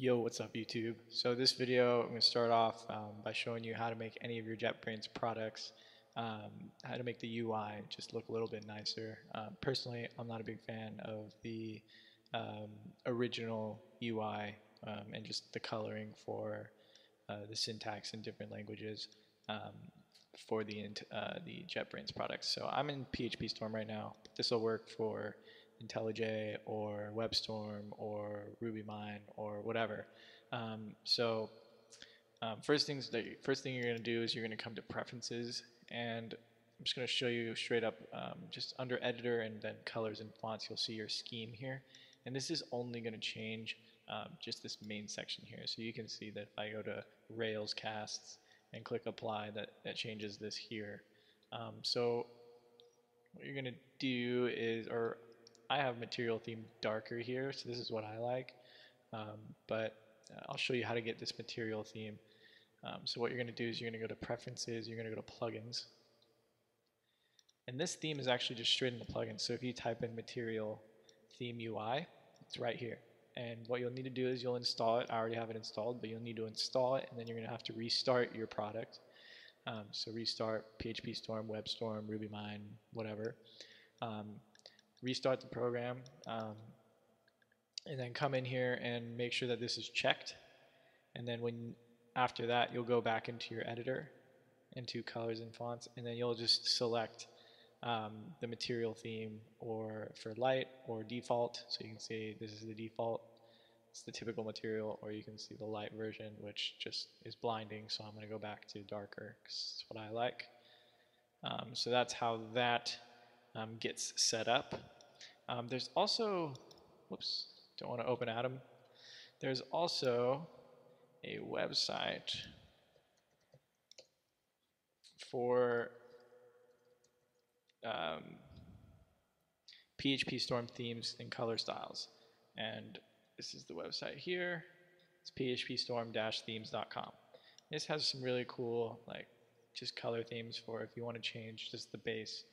Yo, what's up YouTube? So this video, I'm going to start off um, by showing you how to make any of your JetBrains products, um, how to make the UI just look a little bit nicer. Um, personally, I'm not a big fan of the um, original UI um, and just the coloring for uh, the syntax in different languages um, for the, uh, the JetBrains products. So I'm in PHP Storm right now. This will work for IntelliJ or WebStorm or RubyMine or whatever. Um, so um, first things that first thing you're going to do is you're going to come to Preferences, and I'm just going to show you straight up um, just under Editor and then Colors and Fonts. You'll see your scheme here, and this is only going to change um, just this main section here. So you can see that if I go to Rails Casts and click Apply, that that changes this here. Um, so what you're going to do is, or I have material theme darker here, so this is what I like. Um, but uh, I'll show you how to get this material theme. Um, so what you're going to do is you're going to go to Preferences, you're going to go to Plugins. And this theme is actually just straight in the plugin. So if you type in Material Theme UI, it's right here. And what you'll need to do is you'll install it. I already have it installed, but you'll need to install it, and then you're going to have to restart your product. Um, so restart PHP Storm, WebStorm, RubyMine, whatever. Um, restart the program, um, and then come in here and make sure that this is checked. And then when after that, you'll go back into your editor, into colors and fonts, and then you'll just select um, the material theme or for light or default. So you can see this is the default. It's the typical material, or you can see the light version, which just is blinding. So I'm going to go back to darker because it's what I like. Um, so that's how that um, gets set up. Um, there's also, whoops, don't want to open Atom. There's also a website for um, PHP Storm themes and color styles. And this is the website here. It's phpstorm-themes.com. This has some really cool, like, just color themes for if you want to change just the base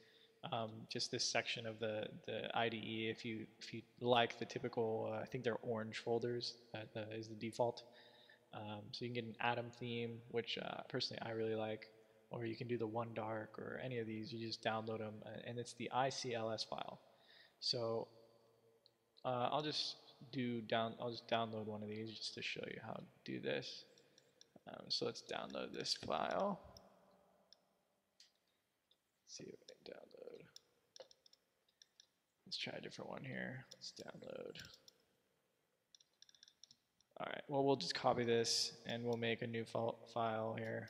um, just this section of the, the IDE. If you if you like the typical, uh, I think they're orange folders. That uh, is the default. Um, so you can get an Atom theme, which uh, personally I really like, or you can do the One Dark or any of these. You just download them, uh, and it's the ICLS file. So uh, I'll just do down. I'll just download one of these just to show you how to do this. Um, so let's download this file. Let's see Let's try a different one here. Let's download. All right, well, we'll just copy this and we'll make a new file here.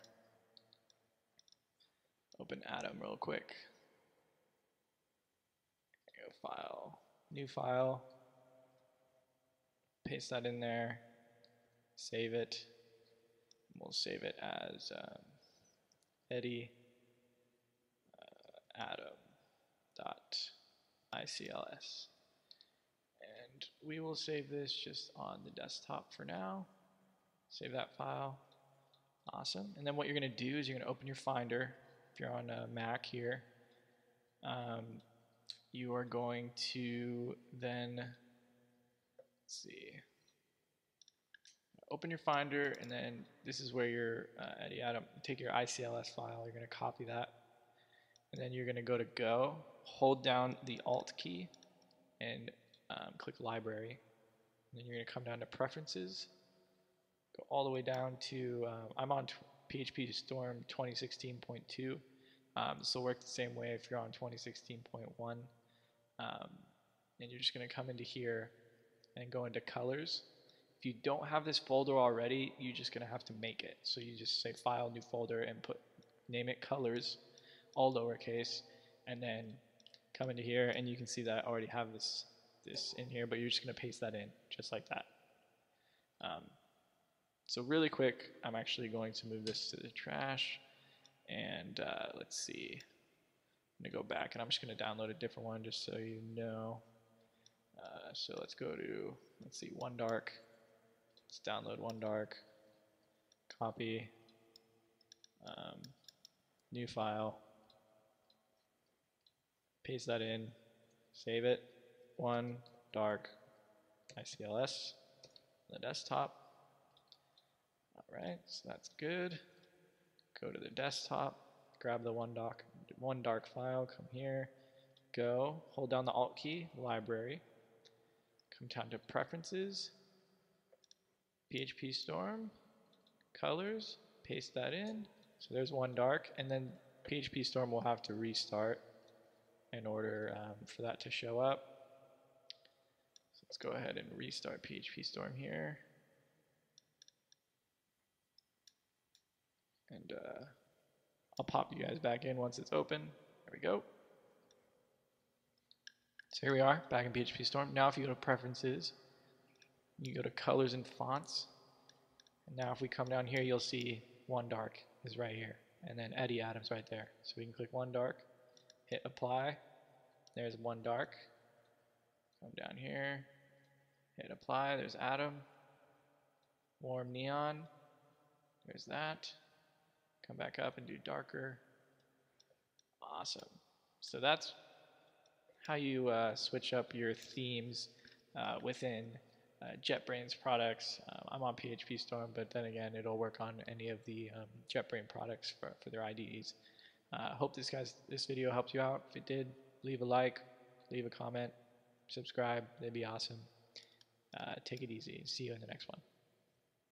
Open Atom real quick. Go file, new file. Paste that in there. Save it. We'll save it as um, Eddie uh, Atom dot ICLS. And we will save this just on the desktop for now. Save that file. Awesome. And then what you're going to do is you're going to open your Finder. If you're on a Mac here, um, you are going to then, let's see, open your Finder, and then this is where you're, uh, Eddie Atom, take your ICLS file, you're going to copy that, and then you're going to go to Go, hold down the Alt key and um, click Library. And then you're going to come down to Preferences, go all the way down to, um, I'm on PHP Storm 2016.2. Um, this will work the same way if you're on 2016.1. Um, and you're just going to come into here and go into Colors. If you don't have this folder already, you're just going to have to make it. So you just say File, New Folder, and put name it Colors, all lowercase, and then come into here and you can see that I already have this this in here but you're just going to paste that in just like that. Um, so really quick I'm actually going to move this to the trash and uh, let's see. I'm going to go back and I'm just going to download a different one just so you know. Uh, so let's go to let's see one dark let's download one dark copy. Um, new file paste that in, save it, one dark. ICLS the desktop. All right, so that's good. Go to the desktop, grab the one doc, one dark file, come here, go, hold down the Alt key, library, come down to preferences, PHP Storm, colors, paste that in. So there's one dark, and then PHP Storm will have to restart in order um, for that to show up. So let's go ahead and restart PHP Storm here. And uh, I'll pop you guys back in once it's open. There we go. So here we are, back in PHP Storm. Now if you go to Preferences, you go to Colors and Fonts. And now if we come down here, you'll see One Dark is right here. And then Eddie Atom's right there. So we can click One Dark, hit Apply. There's One Dark. Come down here, hit Apply. There's Atom. Warm Neon. There's that. Come back up and do darker. Awesome. So that's how you uh, switch up your themes uh, within uh, JetBrains products. Um, I'm on PHP Storm, but then again, it'll work on any of the um, JetBrains products for, for their IDEs. I uh, hope this guys this video helped you out. If it did, leave a like, leave a comment, subscribe. That'd be awesome. Uh, take it easy. See you in the next one.